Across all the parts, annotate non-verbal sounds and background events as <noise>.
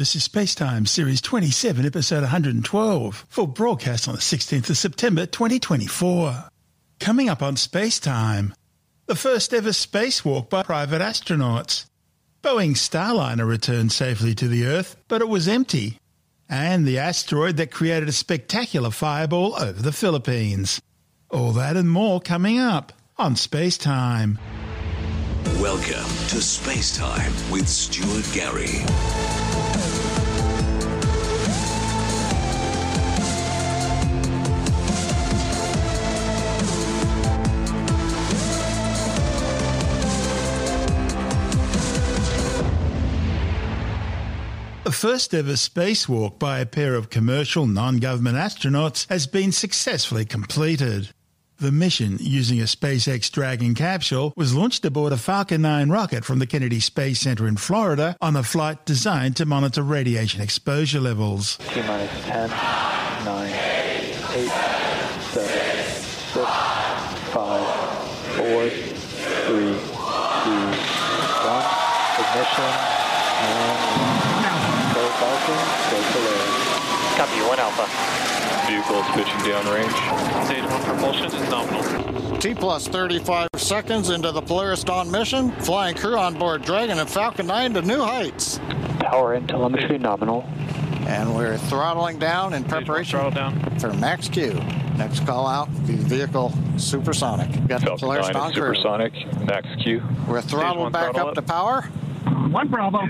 This is Spacetime Series 27, Episode 112, for broadcast on the 16th of September 2024. Coming up on Spacetime, the first ever spacewalk by private astronauts. Boeing's Starliner returned safely to the Earth, but it was empty. And the asteroid that created a spectacular fireball over the Philippines. All that and more coming up on Spacetime. Welcome to Space Time with Stuart Gary. First ever spacewalk by a pair of commercial non government astronauts has been successfully completed. The mission, using a SpaceX Dragon capsule, was launched aboard a Falcon 9 rocket from the Kennedy Space Center in Florida on a flight designed to monitor radiation exposure levels. Minus 10, 9, 8, 7, 6, 5, 4, 3, 2, 1. Ignition, and Falcon, go Polaris. Copy, 1 Alpha. Vehicle is pitching downrange. Stage 1 propulsion is nominal. T plus 35 seconds into the Polaris Dawn mission, flying crew on board Dragon and Falcon 9 to new heights. Power and telemetry nominal. And we're throttling down in preparation throttle down. for max Q. Next call out, the vehicle supersonic. we Got the Polaris 9 Dawn is crew. supersonic. Max Q. We're throttled back throttle up up. to power, One Bravo.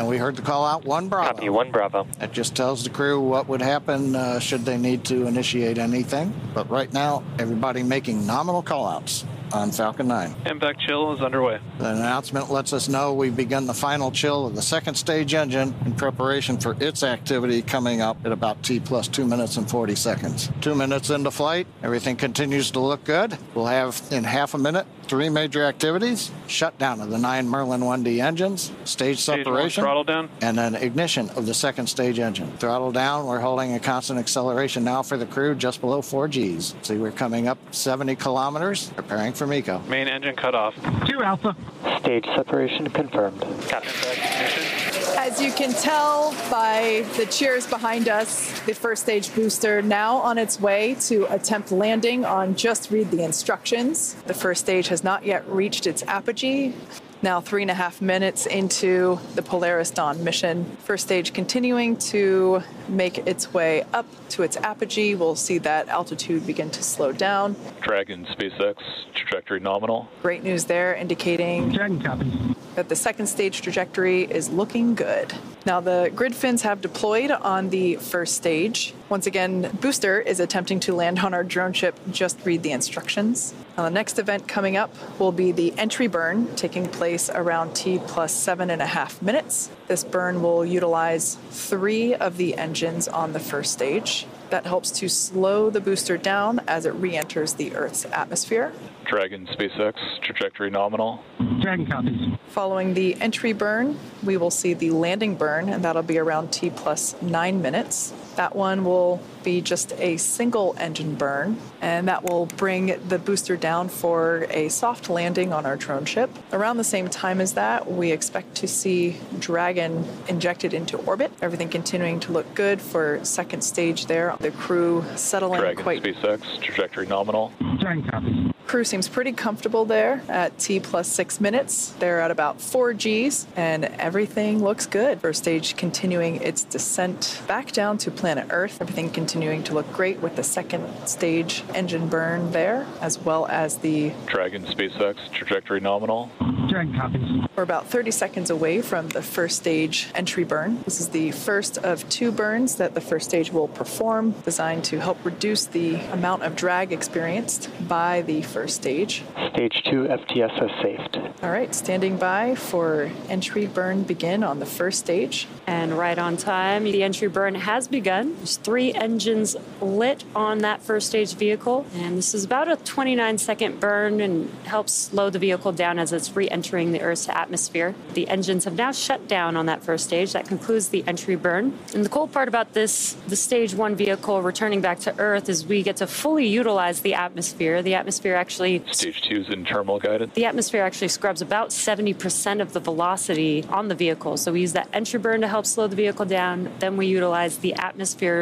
And we heard the call out, one Bravo. Copy, 1 Bravo. That just tells the crew what would happen uh, should they need to initiate anything. But right now, everybody making nominal callouts on Falcon 9. MVAC chill is underway. The announcement lets us know we've begun the final chill of the second stage engine in preparation for its activity coming up at about T plus 2 minutes and 40 seconds. Two minutes into flight, everything continues to look good. We'll have in half a minute three major activities shutdown of the nine Merlin 1D engines, stage Stage separation, throttle down. and then ignition of the second stage engine. Throttle down, we're holding a constant acceleration now for the crew just below 4 Gs. See, we're coming up 70 kilometers, preparing for MECO. Main engine cut off. Two Alpha. Stage separation confirmed. Copy. Impact. As you can tell by the cheers behind us, the first stage booster now on its way to attempt landing on just read the instructions. The first stage has not yet reached its apogee. Now, three and a half minutes into the Polaris Dawn mission. First stage continuing to make its way up to its apogee. We'll see that altitude begin to slow down. Dragon SpaceX. Trajectory nominal. Great news there, indicating Dragon copies. that the second stage trajectory is looking good. Now, the grid fins have deployed on the first stage. Once again, Booster is attempting to land on our drone ship. Just read the instructions. Now, the next event coming up will be the entry burn, taking place around T plus seven and a half minutes. This burn will utilize three of the engines on the first stage. That helps to slow the booster down as it re enters the Earth's atmosphere. Dragon SpaceX. Trajectory nominal. Dragon copies. Following the entry burn, we will see the landing burn, and that'll be around T plus nine minutes. That one will be just a single engine burn, and that will bring the booster down for a soft landing on our drone ship. Around the same time as that, we expect to see Dragon injected into orbit. Everything continuing to look good for second stage there. The crew settling Dragon quite SpaceX. Trajectory nominal. Dragon copies. Crew seems pretty comfortable there at T plus six minutes. They're at about four Gs, and everything looks good. First stage continuing its descent back down to planet Earth. Everything continuing to look great with the second stage engine burn there, as well as the. Dragon SpaceX. Trajectory nominal. Dragon copies. We're about 30 seconds away from the first stage entry burn. This is the first of two burns that the first stage will perform, designed to help reduce the amount of drag experienced by the first stage. Stage 2 FTS has saved. All right, standing by for entry burn begin on the first stage. And right on time, the entry burn has begun. There's three engines lit on that first stage vehicle. And this is about a 29 second burn and helps slow the vehicle down as it's re entering the Earth's atmosphere. The engines have now shut down on that first stage. That concludes the entry burn. And the cool part about this, the stage one vehicle returning back to Earth, is we get to fully utilize the atmosphere. The atmosphere actually actually Stage two is in terminal guidance. the atmosphere actually scrubs about 70% of the velocity on the vehicle. So we use that entry burn to help slow the vehicle down. Then we utilize the atmosphere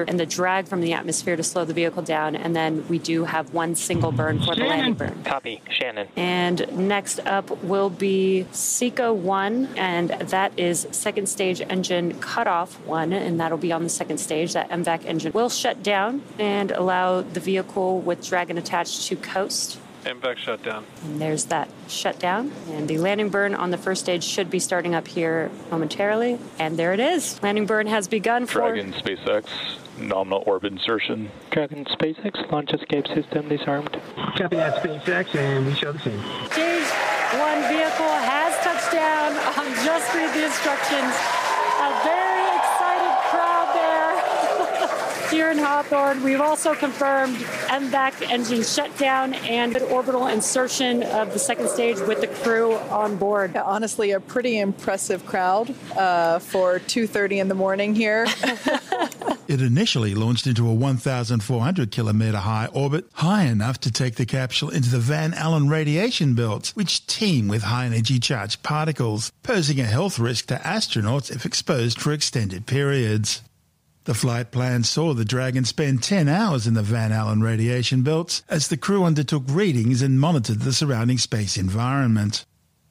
and the drag from the atmosphere to slow the vehicle down. And then we do have one single burn for the landing burn. Copy. Shannon. And next up will be SECO 1, and that is second stage engine cutoff 1, and that'll be on the second stage. That MVAC engine will shut down and allow the vehicle with Dragon attached to coast. MVAC shutdown. And there's that shutdown. And the landing burn on the first stage should be starting up here momentarily. And there it is. Landing burn has begun for. Dragon SpaceX, nominal orbit insertion. Dragon SpaceX launch escape system disarmed. Copy that, SpaceX, and we show the same. Stage one vehicle has touched down. Um, just read the instructions. A very excited crowd there here in Hawthorne. We've also confirmed MVAC engine shutdown and orbital insertion of the second stage with the crew on board. Yeah, honestly, a pretty impressive crowd uh, for 2:30 in the morning here. <laughs> It initially launched into a 1,400 kilometre high orbit, high enough to take the capsule into the Van Allen radiation belts, which teem with high energy charged particles, posing a health risk to astronauts if exposed for extended periods. The flight plan saw the Dragon spend 10 hours in the Van Allen radiation belts as the crew undertook readings and monitored the surrounding space environment.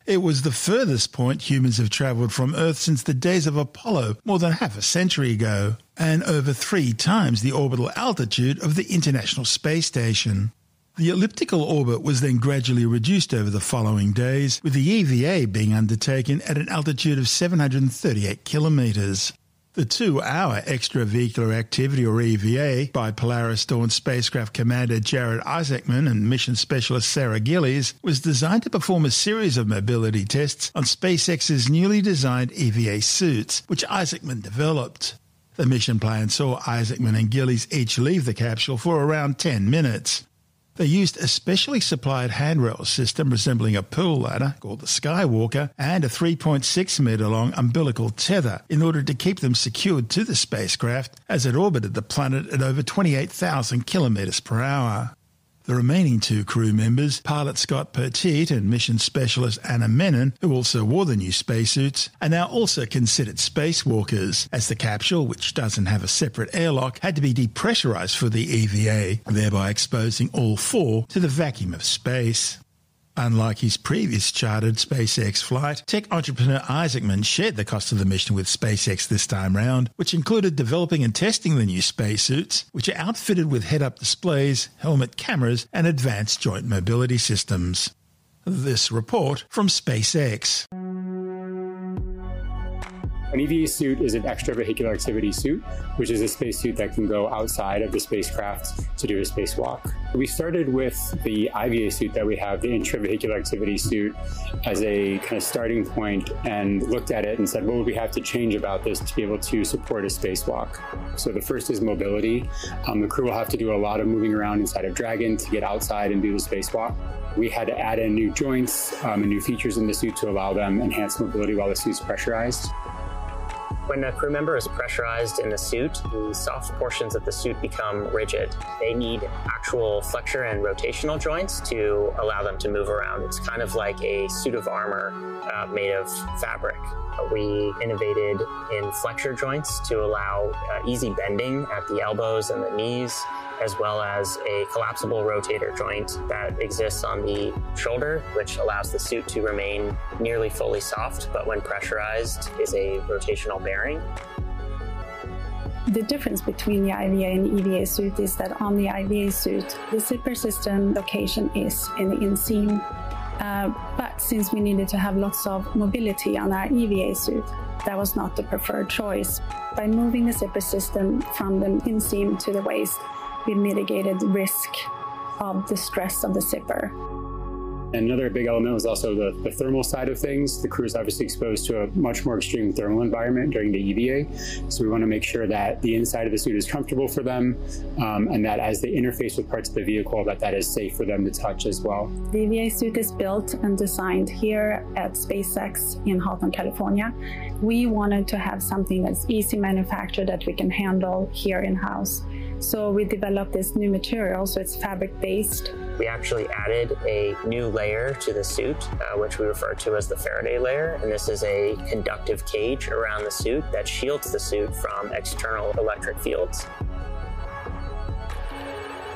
It was the furthest point humans have travelled from Earth since the days of Apollo more than half a century ago, and over three times the orbital altitude of the International Space Station. The elliptical orbit was then gradually reduced over the following days, with the EVA being undertaken at an altitude of 738 kilometres. The two hour extravehicular activity, or EVA, by Polaris Dawn spacecraft commander Jared Isaacman and mission specialist Sarah Gillis was designed to perform a series of mobility tests on SpaceX's newly designed EVA suits, which Isaacman developed. The mission plan saw Isaacman and Gillis each leave the capsule for around 10 minutes. They used a specially supplied handrail system resembling a pool ladder called the Skywalker and a 3.6 metre long umbilical tether in order to keep them secured to the spacecraft as it orbited the planet at over 28,000 kilometres per hour. The remaining two crew members, pilot Scott Poteet and mission specialist Anna Menon, who also wore the new spacesuits, are now also considered spacewalkers, as the capsule, which doesn't have a separate airlock, had to be depressurized for the EVA, thereby exposing all four to the vacuum of space. Unlike his previous chartered SpaceX flight, tech entrepreneur Isaacman shared the cost of the mission with SpaceX this time round, which included developing and testing the new spacesuits, which are outfitted with head-up displays, helmet cameras, and advanced joint mobility systems. This report from SpaceX. An EVA suit is an extravehicular activity suit, which is a spacesuit that can go outside of the spacecraft to do a spacewalk. We started with the IVA suit that we have, the intravehicular activity suit, as a kind of starting point and looked at it and said, what would we have to change about this to be able to support a spacewalk? So the first is mobility. Um, the crew will have to do a lot of moving around inside of Dragon to get outside and do the spacewalk. We had to add in new joints um, and new features in the suit to allow them enhanced mobility while the suit's pressurized. When a crew member is pressurized in the suit, the soft portions of the suit become rigid. They need actual flexure and rotational joints to allow them to move around. It's kind of like a suit of armor uh, made of fabric. We innovated in flexure joints to allow uh, easy bending at the elbows and the knees, as well as a collapsible rotator joint that exists on the shoulder, which allows the suit to remain nearly fully soft, but when pressurized is a rotational bearing. The difference between the IVA and EVA suit is that on the IVA suit, the zipper system location is in the inseam. Uh, but since we needed to have lots of mobility on our EVA suit, that was not the preferred choice. By moving the zipper system from the inseam to the waist, we mitigated risk of the stress of the zipper. And another big element was also the, the thermal side of things. The crew is obviously exposed to a much more extreme thermal environment during the EVA. So we want to make sure that the inside of the suit is comfortable for them um, and that as they interface with parts of the vehicle, that that is safe for them to touch as well. The EVA suit is built and designed here at SpaceX in Hawthorne, California. We wanted to have something that's easy manufactured that we can handle here in-house. So we developed this new material, so it's fabric-based, we actually added a new layer to the suit, uh, which we refer to as the Faraday layer. And this is a conductive cage around the suit that shields the suit from external electric fields.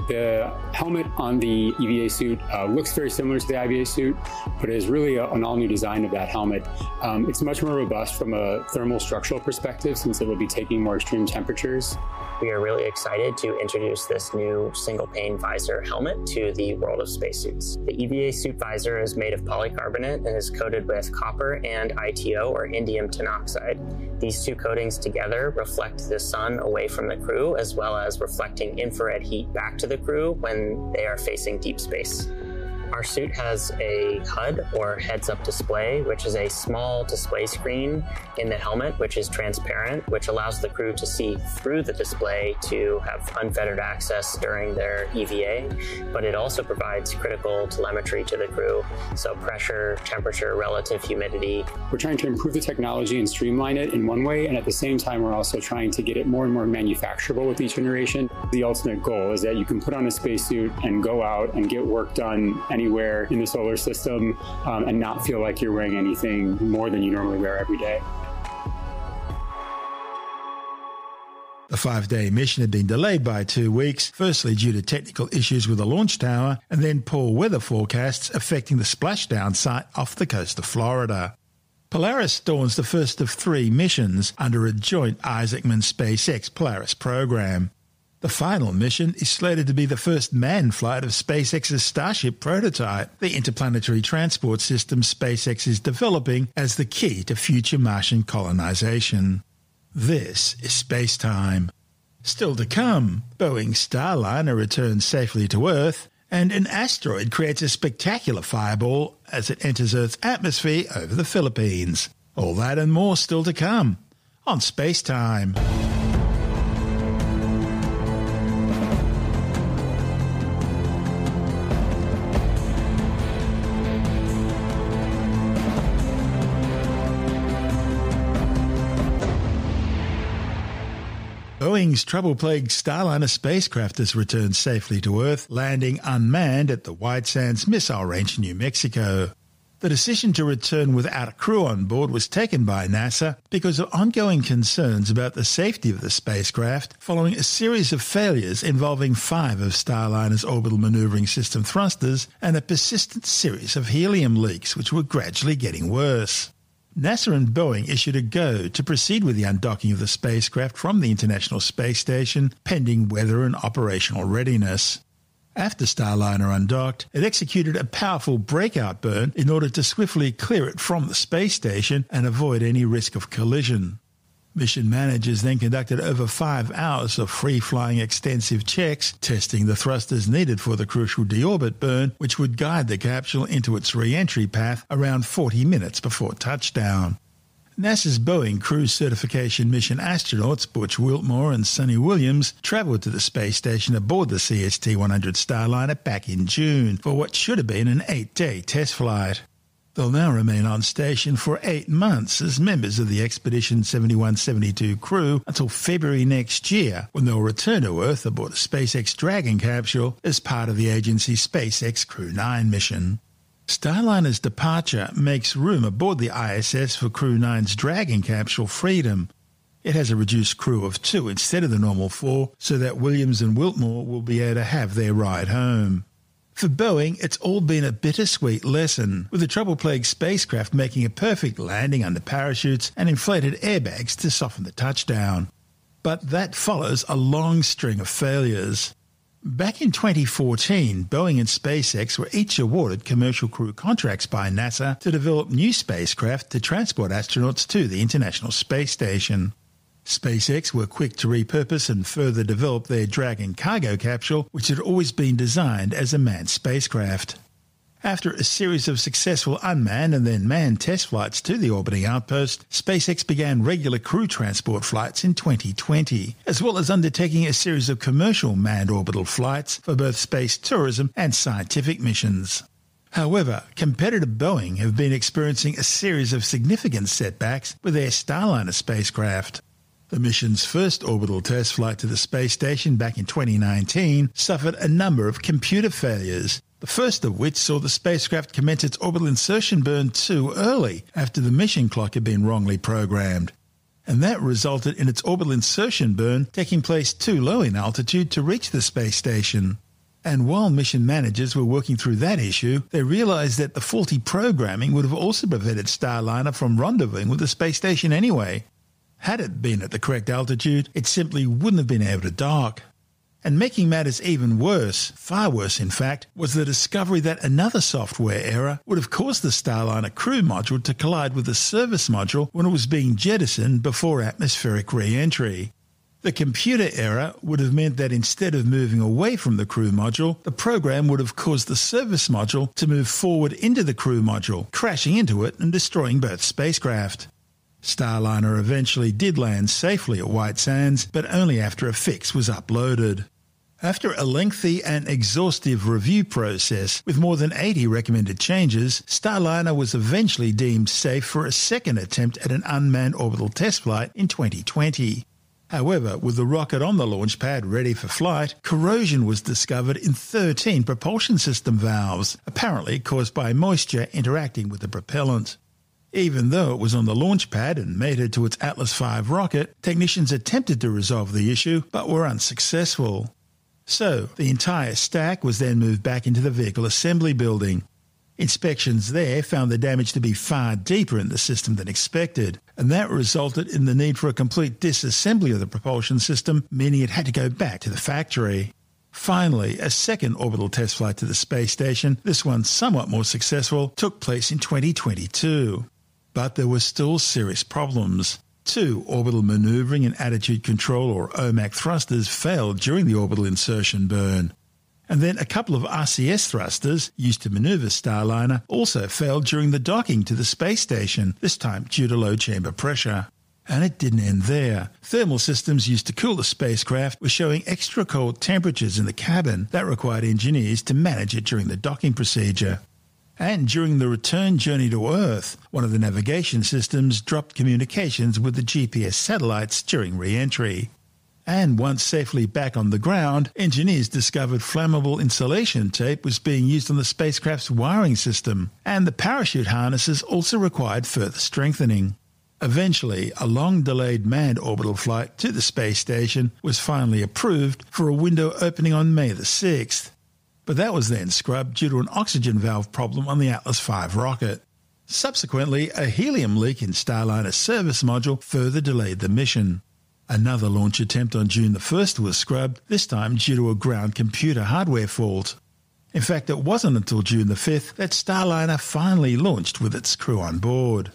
The helmet on the EVA suit uh, looks very similar to the IVA suit, but is really a, an all new design of that helmet. Um, it's much more robust from a thermal structural perspective since it will be taking more extreme temperatures. We are really excited to introduce this new single pane visor helmet to the world of spacesuits. The EVA suit visor is made of polycarbonate and is coated with copper and ITO or indium tin oxide. These two coatings together reflect the sun away from the crew as well as reflecting infrared heat back to the crew when they are facing deep space. Our suit has a HUD or heads up display, which is a small display screen in the helmet, which is transparent, which allows the crew to see through the display to have unfettered access during their EVA. But it also provides critical telemetry to the crew, so pressure, temperature, relative humidity. We're trying to improve the technology and streamline it in one way, and at the same time, we're also trying to get it more and more manufacturable with each generation. The ultimate goal is that you can put on a spacesuit and go out and get work done anywhere in the solar system um, and not feel like you're wearing anything more than you normally wear every day. The five day mission had been delayed by two weeks, firstly due to technical issues with the launch tower, and then poor weather forecasts affecting the splashdown site off the coast of Florida. Polaris dawns the first of three missions under a joint Isaacman SpaceX Polaris program. The final mission is slated to be the first manned flight of SpaceX's Starship prototype, the interplanetary transport system SpaceX is developing as the key to future Martian colonization. This is Space Time. Still to come, Boeing Starliner returns safely to Earth, and an asteroid creates a spectacular fireball as it enters Earth's atmosphere over the Philippines. All that and more still to come on Space Boeing's trouble-plagued Starliner spacecraft has returned safely to Earth, landing unmanned at the White Sands Missile Range in New Mexico. The decision to return without a crew on board was taken by NASA because of ongoing concerns about the safety of the spacecraft following a series of failures involving five of Starliner's orbital maneuvering system thrusters and a persistent series of helium leaks which were gradually getting worse. NASA and Boeing issued a go to proceed with the undocking of the spacecraft from the International Space Station pending weather and operational readiness. After Starliner undocked, it executed a powerful breakout burn in order to swiftly clear it from the space station and avoid any risk of collision. Mission managers then conducted over five hours of free-flying extensive checks, testing the thrusters needed for the crucial deorbit burn, which would guide the capsule into its re-entry path around 40 minutes before touchdown. NASA's Boeing Crew Certification Mission astronauts Butch Wilmore and Suni Williams travelled to the space station aboard the CST-100 Starliner back in June for what should have been an eight-day test flight. They'll now remain on station for eight months as members of the Expedition 7172 crew until February next year, when they'll return to Earth aboard a SpaceX Dragon capsule as part of the agency's SpaceX Crew 9 mission. Starliner's departure makes room aboard the ISS for Crew 9's Dragon capsule Freedom. It has a reduced crew of two instead of the normal four, so that Williams and Wilmore will be able to have their ride home. For Boeing, it's all been a bittersweet lesson, with the trouble-plagued spacecraft making a perfect landing under parachutes and inflated airbags to soften the touchdown. But that follows a long string of failures. Back in 2014, Boeing and SpaceX were each awarded commercial crew contracts by NASA to develop new spacecraft to transport astronauts to the International Space Station. SpaceX were quick to repurpose and further develop their Dragon cargo capsule, which had always been designed as a manned spacecraft. After a series of successful unmanned and then manned test flights to the orbiting outpost, SpaceX began regular crew transport flights in 2020, as well as undertaking a series of commercial manned orbital flights for both space tourism and scientific missions. However, competitor Boeing have been experiencing a series of significant setbacks with their Starliner spacecraft. The mission's first orbital test flight to the space station back in 2019 suffered a number of computer failures, the first of which saw the spacecraft commence its orbital insertion burn too early after the mission clock had been wrongly programmed. And that resulted in its orbital insertion burn taking place too low in altitude to reach the space station. And while mission managers were working through that issue, they realized that the faulty programming would have also prevented Starliner from rendezvousing with the space station anyway. Had it been at the correct altitude, it simply wouldn't have been able to dock. And making matters even worse, far worse in fact, was the discovery that another software error would have caused the Starliner crew module to collide with the service module when it was being jettisoned before atmospheric re-entry. The computer error would have meant that instead of moving away from the crew module, the program would have caused the service module to move forward into the crew module, crashing into it and destroying both spacecraft. Starliner eventually did land safely at White Sands, but only after a fix was uploaded. After a lengthy and exhaustive review process with more than 80 recommended changes, Starliner was eventually deemed safe for a second attempt at an unmanned orbital test flight in 2020. However, with the rocket on the launch pad ready for flight, corrosion was discovered in 13 propulsion system valves, apparently caused by moisture interacting with the propellant. Even though it was on the launch pad and mated to its Atlas V rocket, technicians attempted to resolve the issue but were unsuccessful. So, the entire stack was then moved back into the vehicle assembly building. Inspections there found the damage to be far deeper in the system than expected, and that resulted in the need for a complete disassembly of the propulsion system, meaning it had to go back to the factory. Finally, a second orbital test flight to the space station, this one somewhat more successful, took place in 2022. But there were still serious problems. Two orbital maneuvering and attitude control or OMAC thrusters failed during the orbital insertion burn. And then a couple of RCS thrusters used to maneuver Starliner also failed during the docking to the space station, this time due to low chamber pressure. And it didn't end there. Thermal systems used to cool the spacecraft were showing extra cold temperatures in the cabin that required engineers to manage it during the docking procedure. And during the return journey to Earth, one of the navigation systems dropped communications with the GPS satellites during re entry. And once safely back on the ground, engineers discovered flammable insulation tape was being used on the spacecraft's wiring system, and the parachute harnesses also required further strengthening. Eventually, a long delayed manned orbital flight to the space station was finally approved for a window opening on May the 6th but that was then scrubbed due to an oxygen valve problem on the Atlas V rocket. Subsequently, a helium leak in Starliner's service module further delayed the mission. Another launch attempt on June the 1st was scrubbed, this time due to a ground computer hardware fault. In fact, it wasn't until June the 5th that Starliner finally launched with its crew on board.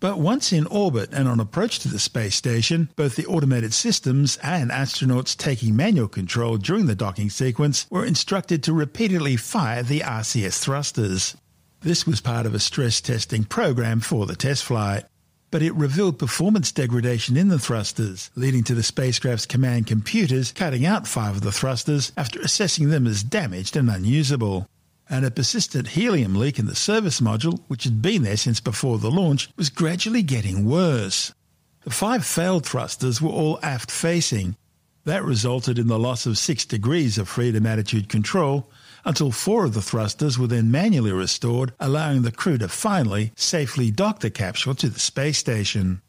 But once in orbit and on approach to the space station, both the automated systems and astronauts taking manual control during the docking sequence were instructed to repeatedly fire the RCS thrusters. This was part of a stress testing program for the test flight. But it revealed performance degradation in the thrusters, leading to the spacecraft's command computers cutting out five of the thrusters after assessing them as damaged and unusable and a persistent helium leak in the service module, which had been there since before the launch, was gradually getting worse. The five failed thrusters were all aft facing. That resulted in the loss of six degrees of freedom attitude control until four of the thrusters were then manually restored, allowing the crew to finally safely dock the capsule to the space station.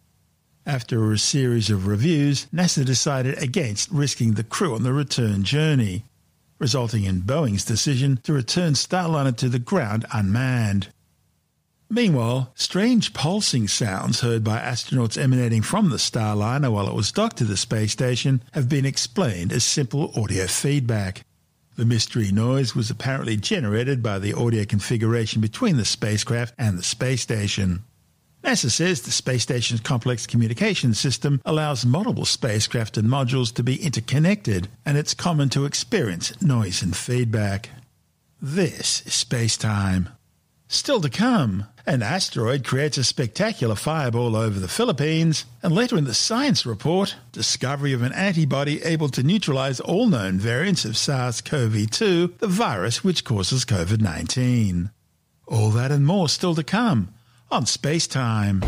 After a series of reviews, NASA decided against risking the crew on the return journey resulting in Boeing's decision to return Starliner to the ground unmanned. Meanwhile, strange pulsing sounds heard by astronauts emanating from the Starliner while it was docked to the space station have been explained as simple audio feedback. The mystery noise was apparently generated by the audio configuration between the spacecraft and the space station. NASA says the space station's complex communication system allows multiple spacecraft and modules to be interconnected, and it's common to experience noise and feedback. This is space time. Still to come, an asteroid creates a spectacular fireball over the Philippines, and later in the science report, discovery of an antibody able to neutralize all known variants of SARS CoV 2, the virus which causes COVID 19. All that and more still to come on Space Time.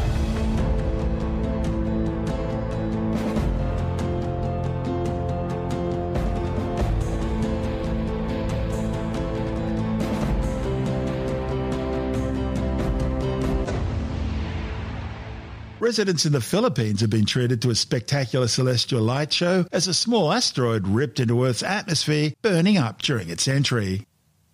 Residents in the Philippines have been treated to a spectacular celestial light show as a small asteroid ripped into Earth's atmosphere, burning up during its entry.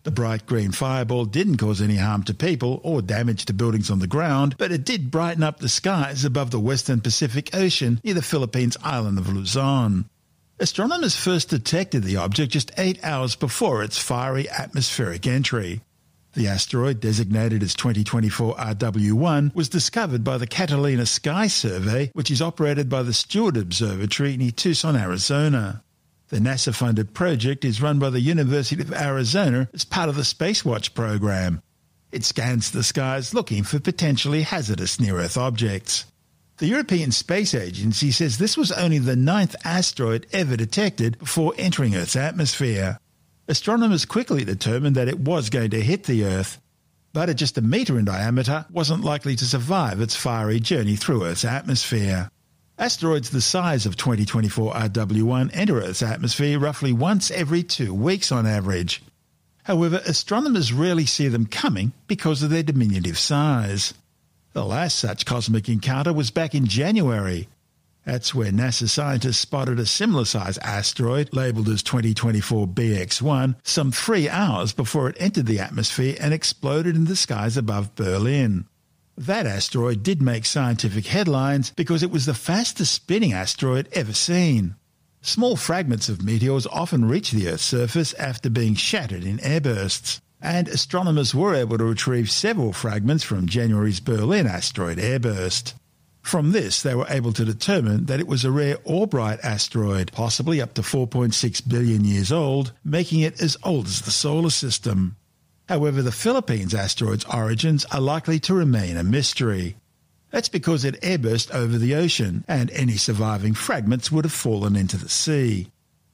The bright green fireball didn't cause any harm to people or damage to buildings on the ground, but it did brighten up the skies above the western Pacific Ocean near the Philippines island of Luzon. Astronomers first detected the object just eight hours before its fiery atmospheric entry. The asteroid, designated as 2024 RW1, was discovered by the Catalina Sky Survey, which is operated by the Steward Observatory near Tucson, Arizona. The NASA funded project is run by the University of Arizona as part of the Spacewatch program. It scans the skies looking for potentially hazardous near Earth objects. The European Space Agency says this was only the ninth asteroid ever detected before entering Earth's atmosphere astronomers quickly determined that it was going to hit the Earth, but at just a metre in diameter wasn't likely to survive its fiery journey through Earth's atmosphere. Asteroids the size of 2024 RW1 enter Earth's atmosphere roughly once every two weeks on average. However, astronomers rarely see them coming because of their diminutive size. The last such cosmic encounter was back in January, that's where NASA scientists spotted a similar sized asteroid labelled as 2024 BX1 some three hours before it entered the atmosphere and exploded in the skies above Berlin. That asteroid did make scientific headlines because it was the fastest spinning asteroid ever seen. Small fragments of meteors often reach the Earth's surface after being shattered in airbursts, and astronomers were able to retrieve several fragments from January's Berlin asteroid airburst. From this, they were able to determine that it was a rare aubrite asteroid, possibly up to 4.6 billion years old, making it as old as the solar system. However, the Philippines asteroid's origins are likely to remain a mystery. That's because it airburst over the ocean, and any surviving fragments would have fallen into the sea.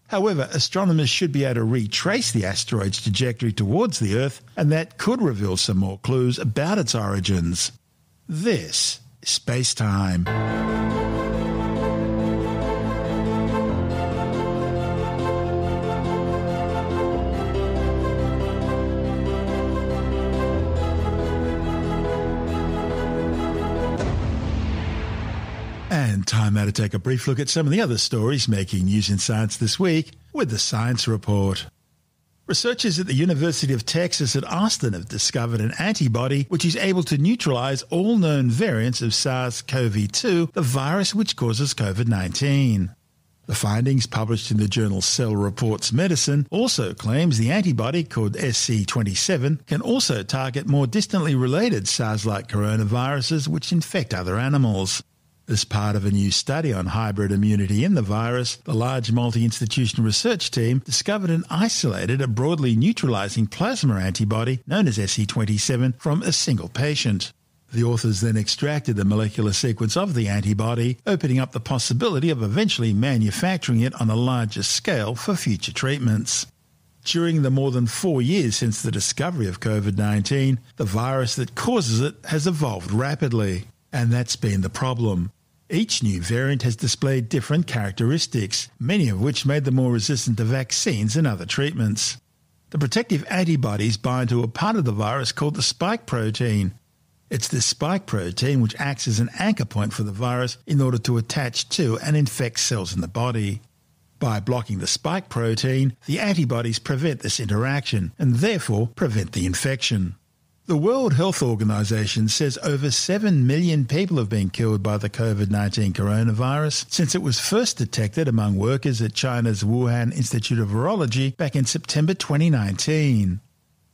However, astronomers should be able to retrace the asteroid's trajectory towards the Earth, and that could reveal some more clues about its origins. This space time. And time now to take a brief look at some of the other stories making news in science this week with the Science Report. Researchers at the University of Texas at Austin have discovered an antibody which is able to neutralize all known variants of SARS CoV 2, the virus which causes COVID 19. The findings published in the journal Cell Reports Medicine also claims the antibody called SC27 can also target more distantly related SARS-like coronaviruses which infect other animals. As part of a new study on hybrid immunity in the virus, the large multi institutional research team discovered and isolated a broadly neutralizing plasma antibody known as SC27 from a single patient. The authors then extracted the molecular sequence of the antibody, opening up the possibility of eventually manufacturing it on a larger scale for future treatments. During the more than four years since the discovery of COVID 19, the virus that causes it has evolved rapidly. And that's been the problem. Each new variant has displayed different characteristics, many of which made them more resistant to vaccines and other treatments. The protective antibodies bind to a part of the virus called the spike protein. It's this spike protein which acts as an anchor point for the virus in order to attach to and infect cells in the body. By blocking the spike protein, the antibodies prevent this interaction and therefore prevent the infection. The World Health Organization says over 7 million people have been killed by the COVID 19 coronavirus since it was first detected among workers at China's Wuhan Institute of Virology back in September 2019.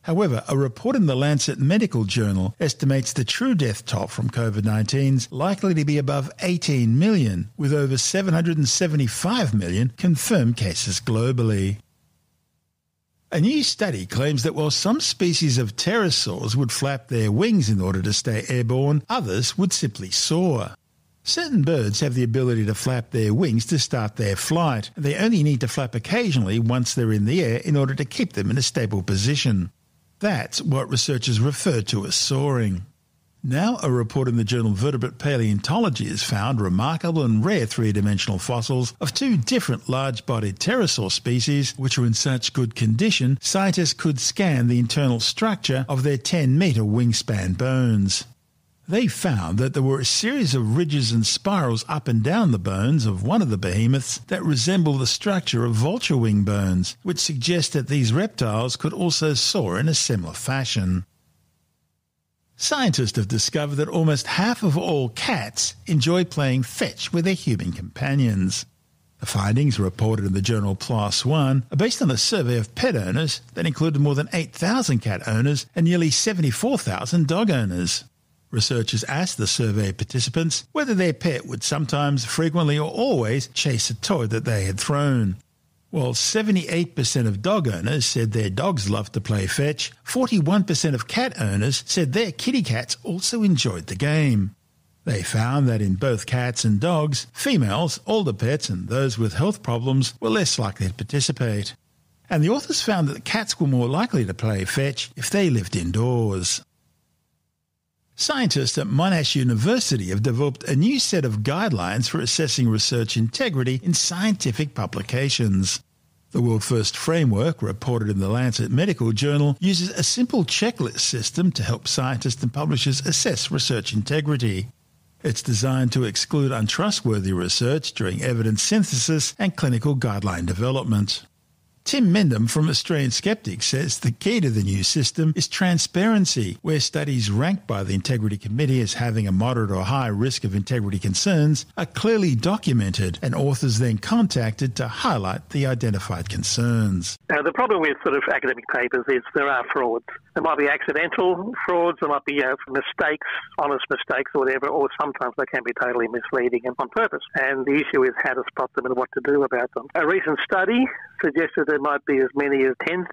However, a report in the Lancet Medical Journal estimates the true death toll from COVID 19 is likely to be above 18 million, with over 775 million confirmed cases globally. A new study claims that while some species of pterosaurs would flap their wings in order to stay airborne, others would simply soar. Certain birds have the ability to flap their wings to start their flight. They only need to flap occasionally once they're in the air in order to keep them in a stable position. That's what researchers refer to as soaring. Now, a report in the journal Vertebrate Paleontology has found remarkable and rare three dimensional fossils of two different large bodied pterosaur species, which are in such good condition scientists could scan the internal structure of their 10 metre wingspan bones. They found that there were a series of ridges and spirals up and down the bones of one of the behemoths that resemble the structure of vulture wing bones, which suggests that these reptiles could also soar in a similar fashion. Scientists have discovered that almost half of all cats enjoy playing fetch with their human companions. The findings, reported in the journal PLOS One, are based on a survey of pet owners that included more than 8,000 cat owners and nearly 74,000 dog owners. Researchers asked the survey participants whether their pet would sometimes, frequently, or always chase a toy that they had thrown. While 78% of dog owners said their dogs loved to play fetch, 41% of cat owners said their kitty cats also enjoyed the game. They found that in both cats and dogs, females, older pets, and those with health problems were less likely to participate. And the authors found that cats were more likely to play fetch if they lived indoors. Scientists at Monash University have developed a new set of guidelines for assessing research integrity in scientific publications. The world first framework, reported in the Lancet Medical Journal, uses a simple checklist system to help scientists and publishers assess research integrity. It's designed to exclude untrustworthy research during evidence synthesis and clinical guideline development. Tim Mendham from Australian Skeptics says the key to the new system is transparency, where studies ranked by the Integrity Committee as having a moderate or high risk of integrity concerns are clearly documented and authors then contacted to highlight the identified concerns. Now, the problem with sort of academic papers is there are frauds. There might be accidental frauds, there might be know, mistakes, honest mistakes or whatever, or sometimes they can be totally misleading and on purpose. And the issue is how to spot them and what to do about them. A recent study suggested there might be as many as 10,000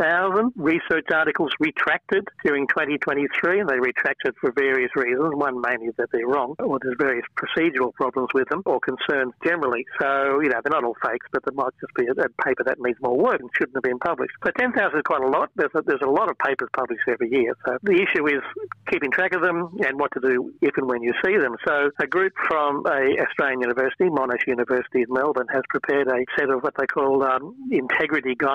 research articles retracted during 2023, and they retracted for various reasons. One mainly is that they're wrong, or there's various procedural problems with them, or concerns generally. So, you know, they're not all fakes, but there might just be a, a paper that needs more work and shouldn't have been published. So 10,000 is quite a lot. There's a, there's a lot of papers published every year. So the issue is keeping track of them and what to do if and when you see them. So a group from a Australian university, Monash University in Melbourne, has prepared a set of what they call um, integrity guidelines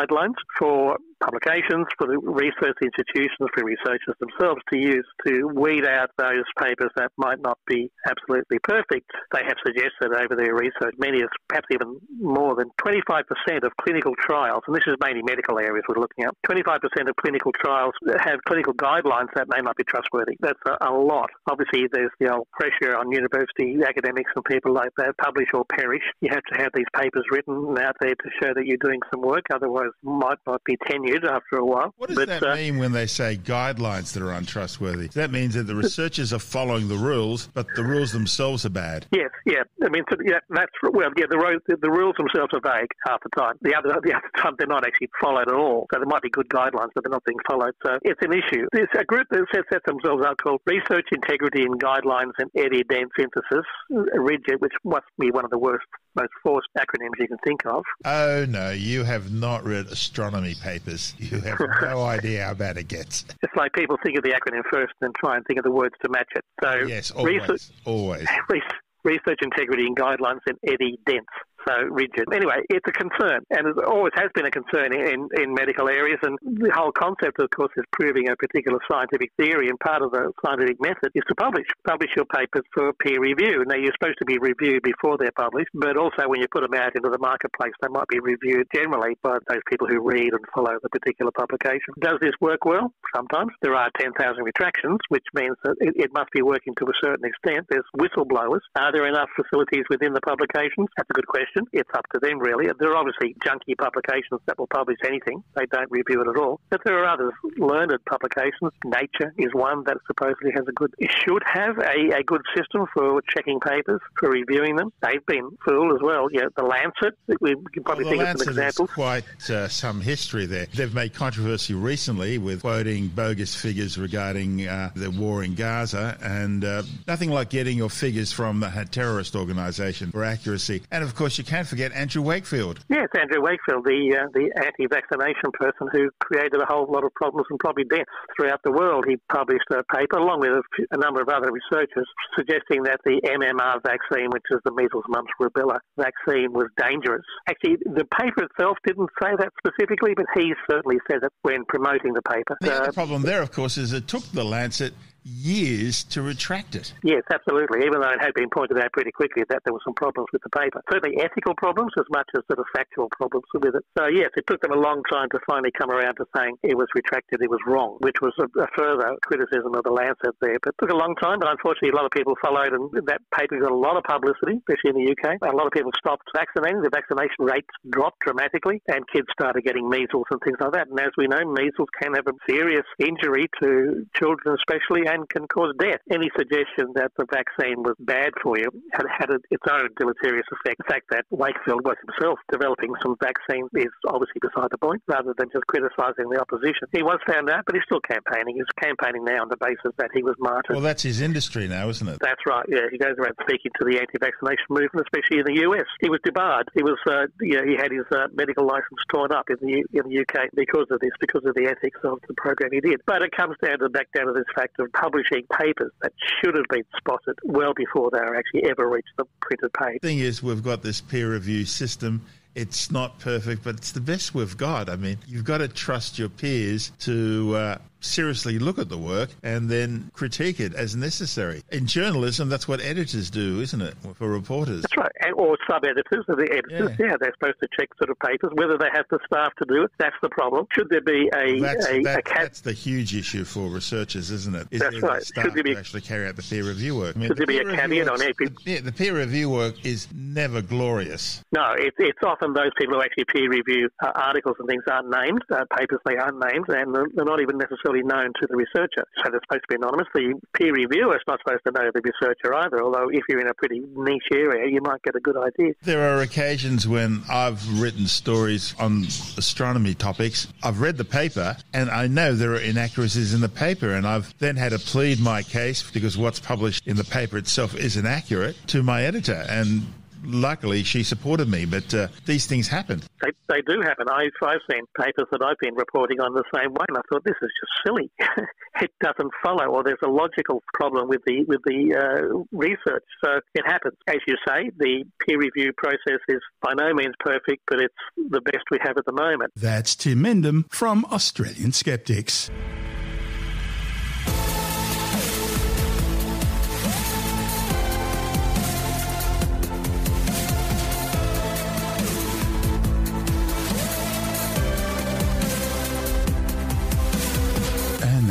for publications, for the research institutions, for researchers themselves to use to weed out those papers that might not be absolutely perfect. They have suggested over their research, many perhaps even more than 25% of clinical trials, and this is mainly medical areas we're looking at, 25% of clinical trials have clinical guidelines that may not be trustworthy. That's a, a lot. Obviously, there's the old pressure on university academics and people like that, publish or perish. You have to have these papers written out there to show that you're doing some work, otherwise might not be tenured after a while. What does but, that uh, mean when they say guidelines that are untrustworthy? That means that the researchers are following the rules, but the rules themselves are bad. Yes, yeah. I mean, so, yeah, that's well, yeah. The, the rules themselves are vague half the time. The other, the other time they're not actually followed at all. So there might be good guidelines, but they're not being followed. So it's an issue. There's a group that sets, sets themselves up called Research Integrity and Guidelines and Evidence Synthesis, which must be one of the worst most forced acronyms you can think of. Oh, no, you have not read astronomy papers. You have no <laughs> idea how bad it gets. It's like people think of the acronym first and then try and think of the words to match it. So, yes, always. Research, always. <laughs> Research Integrity and Guidelines and Eddie Dents so rigid. Anyway, it's a concern, and it always has been a concern in, in medical areas. And the whole concept, of course, is proving a particular scientific theory. And part of the scientific method is to publish. Publish your papers for peer review. Now, you're supposed to be reviewed before they're published, but also when you put them out into the marketplace, they might be reviewed generally by those people who read and follow the particular publication. Does this work well? Sometimes. There are 10,000 retractions, which means that it, it must be working to a certain extent. There's whistleblowers. Are there enough facilities within the publications? That's a good question question. It's up to them, really. There are obviously junky publications that will publish anything. They don't review it at all. But there are others, learned publications. Nature is one that supposedly has a good, should have a, a good system for checking papers, for reviewing them. They've been fooled as well. Yeah, the Lancet, we can probably well, think of some examples. quite uh, some history there. They've made controversy recently with quoting bogus figures regarding uh, the war in Gaza, and uh, nothing like getting your figures from the terrorist organisation for accuracy. And of course, you you can't forget Andrew Wakefield. Yes, Andrew Wakefield, the uh, the anti-vaccination person who created a whole lot of problems and probably deaths throughout the world. He published a paper along with a, a number of other researchers suggesting that the MMR vaccine, which is the measles, mumps, rubella vaccine, was dangerous. Actually, the paper itself didn't say that specifically, but he certainly said it when promoting the paper. The uh, problem there, of course, is it took the Lancet years to retract it. Yes, absolutely. Even though it had been pointed out pretty quickly that there were some problems with the paper. Certainly ethical problems as much as sort of factual problems with it. So, yes, it took them a long time to finally come around to saying it was retracted, it was wrong, which was a, a further criticism of the Lancet there. But it took a long time, but unfortunately, a lot of people followed, and that paper got a lot of publicity, especially in the UK. A lot of people stopped vaccinating. The vaccination rates dropped dramatically, and kids started getting measles and things like that. And as we know, measles can have a serious injury to children, especially, and can cause death. Any suggestion that the vaccine was bad for you had had its own deleterious effect. The fact that Wakefield was himself developing some vaccine is obviously beside the point, rather than just criticising the opposition. He was found out, but he's still campaigning. He's campaigning now on the basis that he was martyred. Well, that's his industry now, isn't it? That's right. Yeah, he goes around speaking to the anti-vaccination movement, especially in the US. He was debarred. He was, uh, yeah, he had his uh, medical license torn up in the in the UK because of this, because of the ethics of the program he did. But it comes down to back down to this fact of publishing papers that should have been spotted well before they were actually ever reached the printed page. The thing is, we've got this peer review system. It's not perfect, but it's the best we've got. I mean, you've got to trust your peers to uh, seriously look at the work and then critique it as necessary. In journalism, that's what editors do, isn't it, for reporters? That's right. Or sub-editors or the editors, yeah. yeah. they're supposed to check sort of papers. Whether they have the staff to do it, that's the problem. Should there be a... That's, a, that, a cat- that's the huge issue for researchers, isn't it? Is That's there right. Staff Should there be- to actually carry out the peer review work. I mean, Should there the be a peer caveat review on every- Yeah, the peer review work is never glorious. No, it, it's often those people who actually peer review uh, articles and things aren't named, uh, papers they aren't named, and they're, they're not even necessarily known to the researcher. So they're supposed to be anonymous. The peer reviewer is not supposed to know the researcher either, although if you're in a pretty niche area, you might get a good idea. There are occasions when I've written stories on astronomy topics. I've read the paper and I know there are inaccuracies in the paper, and I've then had to plead my case because what's published in the paper itself isn't accurate to my editor. And luckily, she supported me, but uh, these things happen. They, they do happen. I've, I've seen papers that I've been reporting on the same way, and I thought this is just silly. <laughs> it doesn't follow, or there's a logical problem with the with the uh, research. So it happens. As you say, the peer review process is by no means perfect, but it's the best we have at the moment. That's Tim Mendham from Australian Skeptics.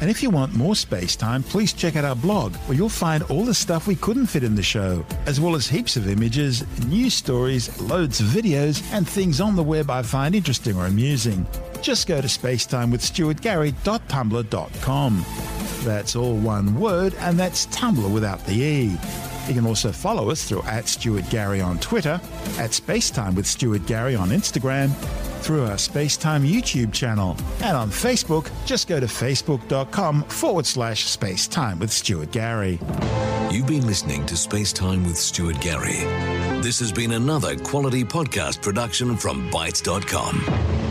And if you want more space time, please check out our blog where you'll find all the stuff we couldn't fit in the show, as well as heaps of images, news stories, loads of videos, and things on the web I find interesting or amusing. Just go to spacetimewithstuartgary.tumblr.com. That's all one word, and that's Tumblr without the E. You can also follow us through at Stuart Gary on Twitter, at Spacetime with Stuart Gary on Instagram, through our Spacetime YouTube channel, and on Facebook, just go to facebook.com forward slash spacetime with Stuart Gary. You've been listening to Spacetime with Stuart Gary. This has been another quality podcast production from bitesz.com.